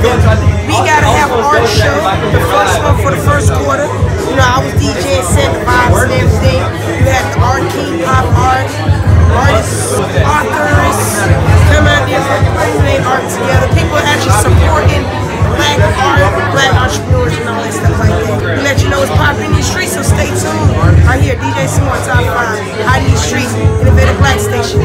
We gotta have art show, the first one for the first quarter. You know, I was DJ set the vibes and everything. You had the arcade pop art, artists, authors, come out there, putting art together. People actually supporting black art, black entrepreneurs, and all that stuff like that. We let you know it's popping in these streets, so stay tuned. Right here, DJ Samore Top 5, out in these streets, Innovative Black Station.